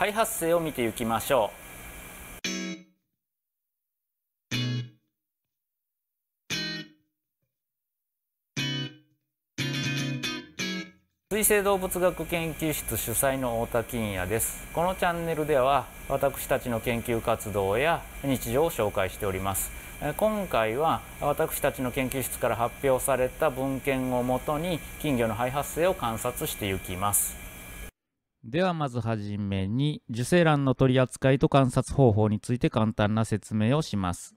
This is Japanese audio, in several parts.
肺発生を見ていきましょう。水生動物学研究室主催の太田金也です。このチャンネルでは私たちの研究活動や日常を紹介しております。今回は私たちの研究室から発表された文献をもとに金魚の肺発生を観察していきます。ではまずはじめに受精卵の取り扱いと観察方法について簡単な説明をします。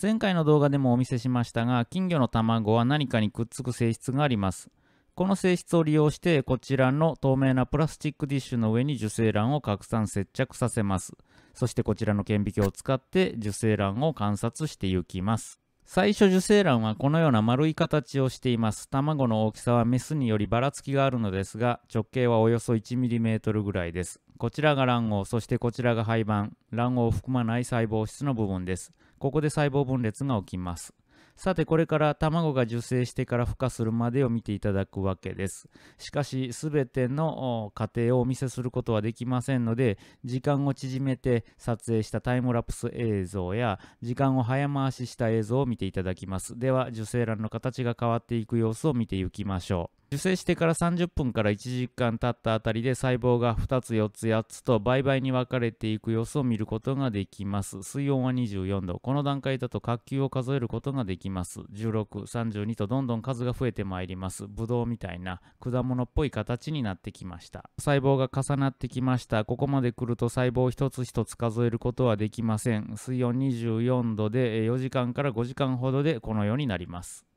前回の動画でもお見せしましたが金魚の卵は何かにくっつく性質があります。この性質を利用してこちらの透明なプラスチックディッシュの上に受精卵を拡散接着させます。そしてこちらの顕微鏡を使って受精卵を観察していきます。最初受精卵はこのような丸い形をしています。卵の大きさはメスによりばらつきがあるのですが直径はおよそ 1mm ぐらいです。こちらが卵黄そしてこちらが胚盤。卵黄を含まない細胞質の部分です。ここで細胞分裂が起きます。さてこれから卵が受精してから孵化するまでを見ていただくわけです。しかし全ての過程をお見せすることはできませんので時間を縮めて撮影したタイムラプス映像や時間を早回しした映像を見ていただきます。では受精卵の形が変わっていく様子を見ていきましょう。受精してから30分から1時間経ったあたりで細胞が2つ4つ8つと倍々に分かれていく様子を見ることができます。水温は24度。この段階だと角球を数えることができます。1632とどんどん数が増えてまいります。ブドウみたいな果物っぽい形になってきました。細胞が重なってきました。ここまで来ると細胞一つ一つ数えることはできません。水温24度で4時間から5時間ほどでこのようになります。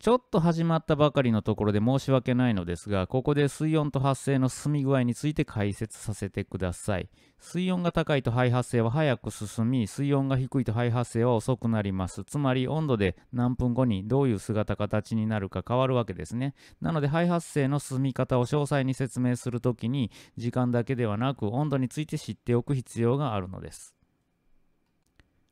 ちょっと始まったばかりのところで申し訳ないのですが、ここで水温と発生の進み具合について解説させてください。水温が高いと肺発生は早く進み、水温が低いと肺発生は遅くなります。つまり温度で何分後にどういう姿形になるか変わるわけですね。なので肺発生の進み方を詳細に説明するときに、時間だけではなく温度について知っておく必要があるのです。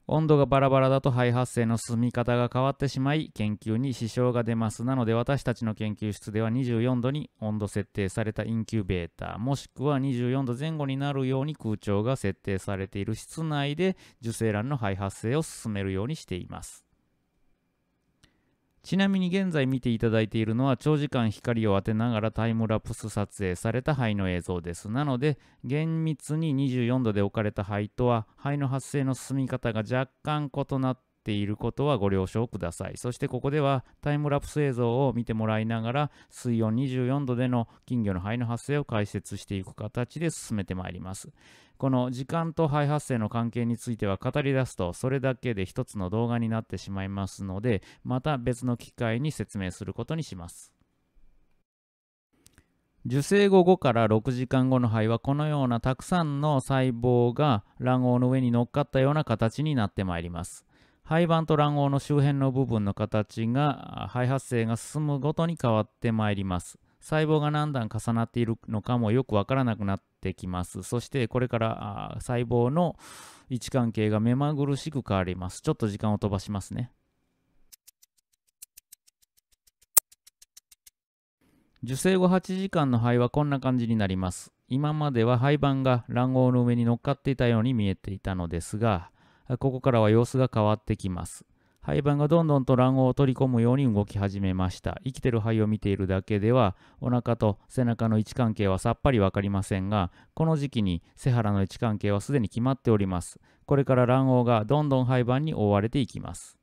温度がバラバラだと肺発生の進み方が変わってしまい研究に支障が出ます。なので私たちの研究室では24度に温度設定されたインキュベーターもしくは24度前後になるように空調が設定されている室内で受精卵の肺発生を進めるようにしています。ちなみに現在見ていただいているのは長時間光を当てながらタイムラプス撮影された灰の映像です。なので厳密に24度で置かれた灰とは灰の発生の進み方が若干異なっていることはご了承ください。そしてここではタイムラプス映像を見てもらいながら水温24度での金魚の肺の発生を解説していく形で進めてまいります。この時間と肺発生の関係については語り出すとそれだけで一つの動画になってしまいますのでまた別の機会に説明することにします。受精後5から6時間後の肺はこのようなたくさんの細胞が卵黄の上に乗っかったような形になってまいります。肺盤と卵黄の周辺の部分の形が肺発生が進むごとに変わってまいります。細胞が何段重なっているのかもよくわからなくなってきます。そしてこれから細胞の位置関係が目まぐるしく変わります。ちょっと時間を飛ばしますね。受精後8時間の肺はこんな感じになります。今までは肺盤が卵黄の上に乗っかっていたように見えていたのですが、ここからは様子が変わってきます。肺盤がどんどんと卵黄を取り込むように動き始めました。生きてる肺を見ているだけでは、お腹と背中の位置関係はさっぱりわかりませんが、この時期に背腹の位置関係はすでに決まっております。これから卵黄がどんどん肺盤に覆われていきます。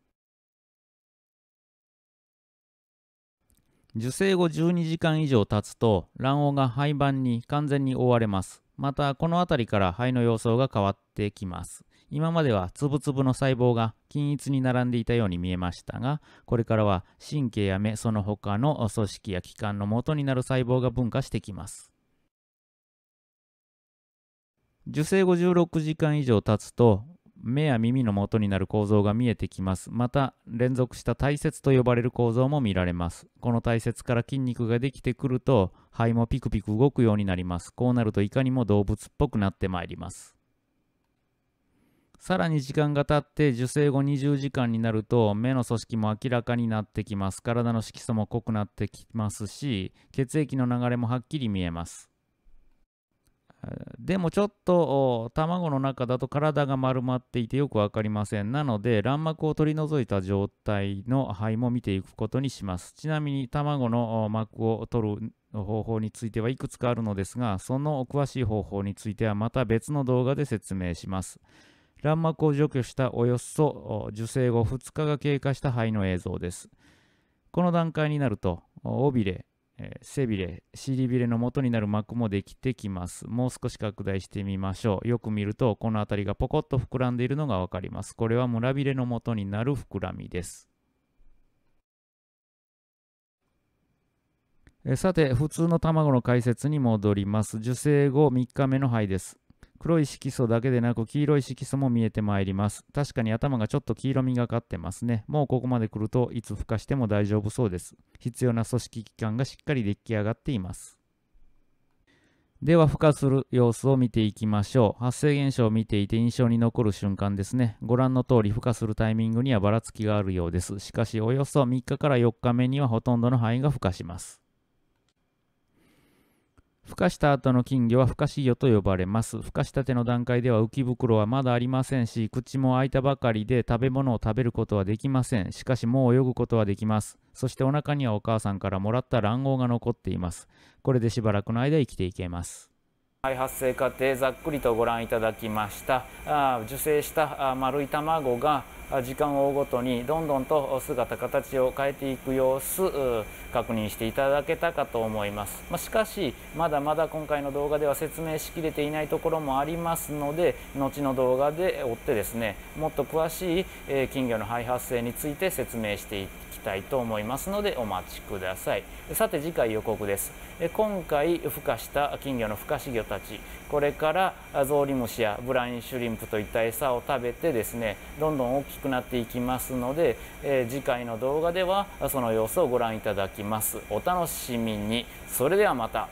受精後12時間以上経つと卵黄が肺盤に完全に覆われます。またこの辺りから肺の様相が変わってきます。今までは粒々の細胞が均一に並んでいたように見えましたが、これからは神経や目、その他の組織や器官の元になる細胞が分化してきます。受精後16時間以上経つと、目や耳の元になる構造が見えてきます。また、連続した体節と呼ばれる構造も見られます。この体節から筋肉ができてくると、肺もピクピク動くようになります。こうなるといかにも動物っぽくなってまいります。さらに時間が経って受精後20時間になると目の組織も明らかになってきます。体の色素も濃くなってきますし、血液の流れもはっきり見えます。でもちょっと卵の中だと体が丸まっていてよく分かりません。なので卵膜を取り除いた状態の肺も見ていくことにします。ちなみに卵の膜を取る方法についてはいくつかあるのですが、その詳しい方法についてはまた別の動画で説明します。卵膜を除去したおよそ受精後2日が経過した肺の映像です。この段階になると、尾びれ、背びれ、尻びれの元になる膜もできてきます。もう少し拡大してみましょう。よく見ると、この辺りがポコッと膨らんでいるのがわかります。これは胸びれの元になる膨らみです。さて、普通の卵の解説に戻ります。受精後3日目の肺です。黒い色素だけでなく黄色い色素も見えてまいります。確かに頭がちょっと黄色みがかってますね。もうここまで来るといつ孵化しても大丈夫そうです。必要な組織器官がしっかり出来上がっています。では孵化する様子を見ていきましょう。発生現象を見ていて印象に残る瞬間ですね。ご覧の通り孵化するタイミングにはばらつきがあるようです。しかしおよそ3日から4日目にはほとんどの範囲が孵化します。孵化した後の金魚は孵化子魚と呼ばれます。孵化したての段階では浮き袋はまだありませんし、口も開いたばかりで食べ物を食べることはできません。しかしもう泳ぐことはできます。そしてお腹にはお母さんからもらった卵黄が残っています。これでしばらくの間生きていけます。はい発生過程ざっくりとご覧いただきましたあ受精したあ丸い卵が時間を追うごとにどんどんと姿形を変えていく様子確認していただけたかと思います、まあ、しかしまだまだ今回の動画では説明しきれていないところもありますので後の動画で追ってですねもっと詳しい金魚の肺発生について説明していきたいと思いますのでお待ちください。さて次回予告です。今回孵化した金魚の孵化子魚たちこれからゾウリムシやブラインシュリンプといった餌を食べてですねどんどん大ききくなっていきますので、え次回の動画ではその様子をご覧いただきます。お楽しみに。それではまた。